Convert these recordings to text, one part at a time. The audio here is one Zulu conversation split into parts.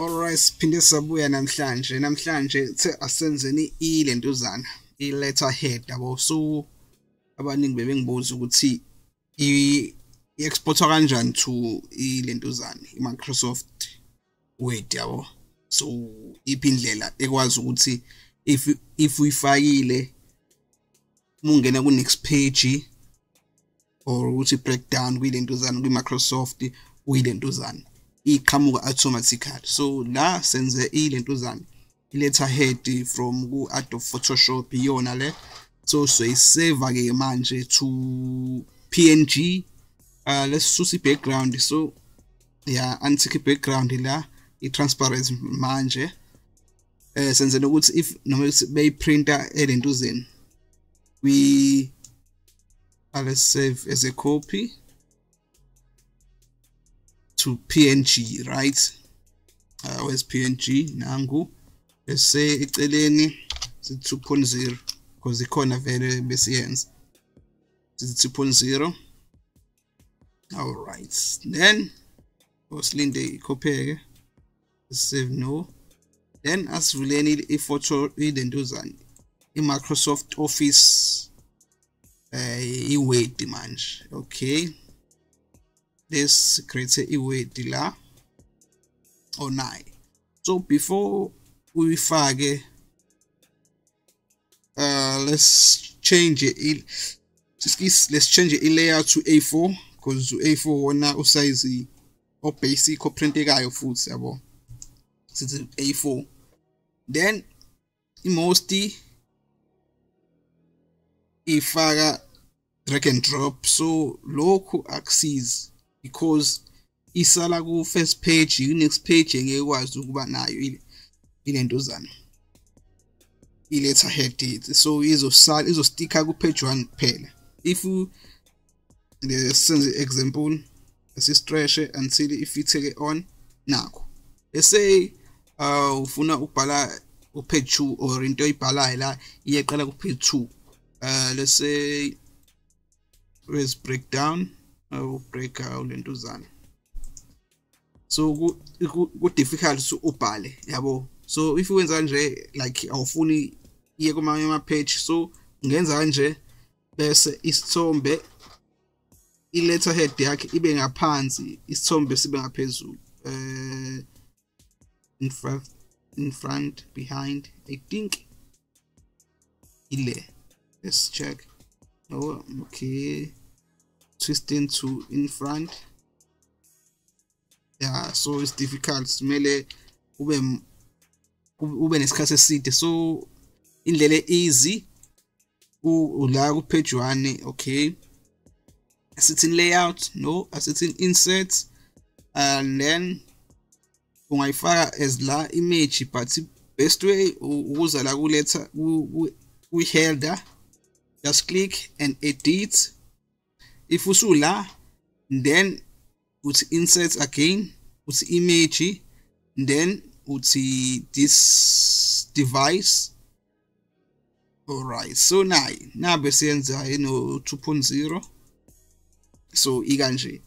Alright siphinde sabuya namhlanje. Namhlanje the asenzeni ilentuzana i-letter head yabo? So abaningi bebengibuza ukuthi i-exportwa kanjani to ilentuzana i-Microsoft Word yabo? So iphi indlela ekwazi ukuthi if if uyifakile mungena ku next page or ukuthi breakdown kwilentuzana kwi-Microsoft uyilentuzana? Iqhamuka automatically so la senze ilentuzana i-letterhead from ku-Adobe Photoshop iyona le. So soyiseva ke manje to PNG uh let's susa i-background so yeah antique background la i-transparent manje. Eh senzela ukuthi if noma beyiprinta elentuzeni we let's save as a copy to PNG right? Uh, where's PNG nangu. Let's say eceleni sithi 2.0 because the corner ikhona vele besiyenza sithi 2.0 all right. Then osilinde ikhopheke. Save no. Then asivuleni i-photo ilentuzana i-Microsoft Office eh i-Word okay let's create i-Word la o9 so before uyifake uh let's change it. Let's change i layout to A4 because A4 wona usize o basic oprintekayo futhi yabo sithi A4 then most ifaka drag and drop so lokhu akusizi because isala ku first page ku next page engeke ikwazi ukuba nayo ilentuzana i-letter head so izosala izosticka ku page 1 kuphela. If senze example asistretch until ifithe on nakho. Say uh ufuna ukubhala upage 2 or into oyibhalayo la iyeqala ku page 2 uh let's say let's break down uh, break out lentuzana so ku difficult ubhale yabo? So if wenza nje like awufuni iye kumanye ama page so ngenza kanje bese isithombe i-letterhead yakhe ibe ngaphansi isithombe sibe ngaphezulu eh in front in front behind i think ile. Let's check. Oh okay. Twisting to in front. Yeah so it's difficult. Kumele ube ube nesikhathi eside. So indlela easy ula ku page 1 okay. Asithi layout no asithi insert and then ungayifaka as la image but best way ukuza la kuletha ku header just click and edit. If usula then uthi insert again uthi image then uthi this device. Alright so nayi nabe siyenza ino 2.0 so ikanje.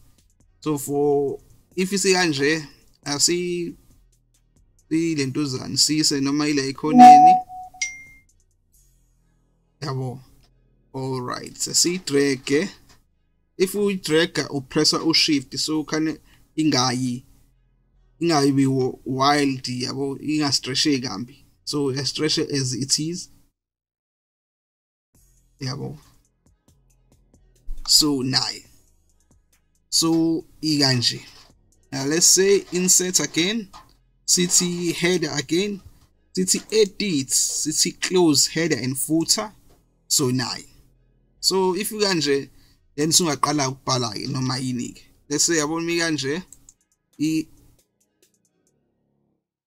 So for if isikanje asi ilentuzana siyise noma ile ikhoneni. Yabo. Alright sesiyidrage if uyidraga upressa ushift so khane ingayi ingayibi wild yabo ingastretche kambi. So stretch as it is. Yabo. So nayi. So ikanje now let's say insert again sithi header again sithi edit sithi close header and footer. So nayi. So if kanje then sungaqala ukubhala ke noma yini ke. Say yabona mi kanje i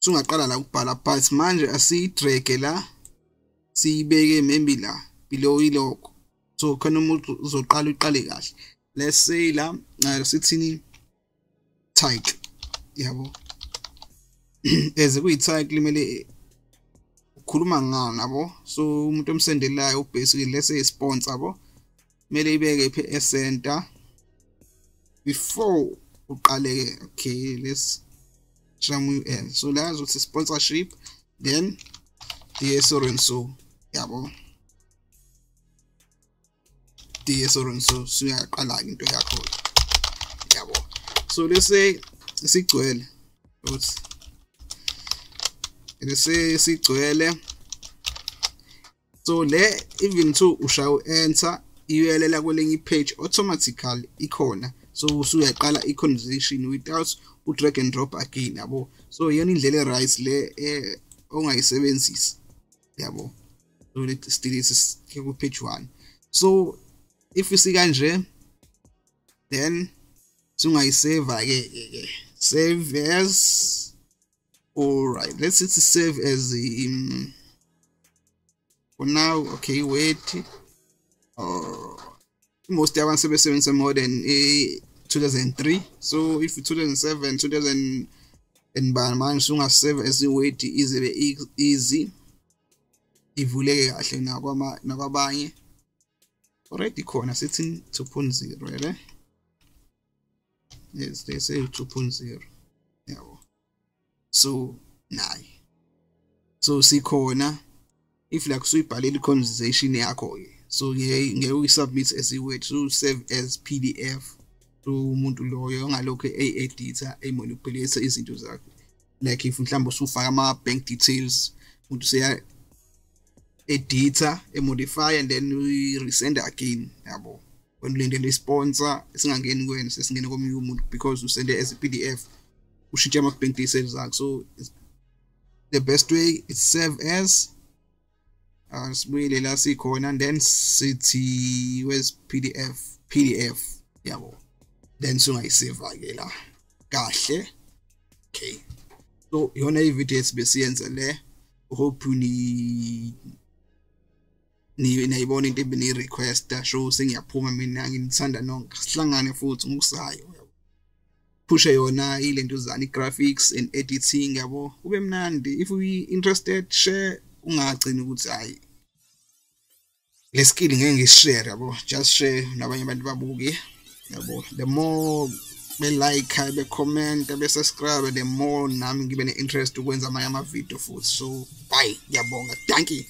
sungaqala la ukubhala but manje asiyidrag la siyibeke maybe la below iloko so khona umuntu uzoqala uqale kahle. Let's say la sithini? Title yabo. Eze kuyi title kumele ukhuluma ngawo nabo so umuntu omsendelayo basically let's say sponsor yabo? Kumele ibeke phe e-center before uqale okay let's shamu n so la uzothi sponsorship then dear so and so yabo? Dear so and so suyaqala into yakho yabo? So lese sigcwele uthi lese sigcwele. So le even to ushawu enter iyelela kwelenye ipage automatically ikhona. So usuyaqala i-conversation without u-drag and drop again yabo? So iyona indlela e-right le eh, ongayisebenzisi yabo? So let still sike ku page 1 so if isikanje then singayisave ke ke save as all right let's say save as um, for now okay wait. Uh, most abantu sebesebenzisa more than eh, 2003 so if 2007 2000 and manje sungasave as iweight izibe easy. Ivuleke kahle nakwama nakwabanye. Already khona sithi 2.0 yele yes they say 2.0 yabo. So nayi. So sikhona. If like suyibhalela i-conversation yakho ke so ngeke uyisubmit as i-word so save as pdf umuntu loyo ongalokho e-editor emanipulate izinto zakho. Like if mhlawumbe usufaka ama bank details umuntu seya editor emodify and then we resend again yabo. When ulindele sponsor singangeni kuwena sesingene komunye umuntu because usende as a PDF ushintsha ama bank details zakho so the best way is save as uh, sibuyele la sikhona then sithi where's PDF PDF yabo. Then sungayisave ke la kahle. Okay. So iyona ivideo esibesiyenza le hope ni ni nayibona into ebeni request show sengiyaphuma mina ngithanda nonke. Sihlangane futhi ngokusayo pushe yona ilento zani i-graphics and editing yabo. Kube mnandi. If we interested share. Ungagcini ukuthi hayi le skill ngeke ngishare yabo just share nabanye abantu babuke yabo. The more be-like be-comment be-subscribe the more nami ngibe ne-interest ukwenza amanye amavidiyo futhi. So bye ngiyabonga. Thank you.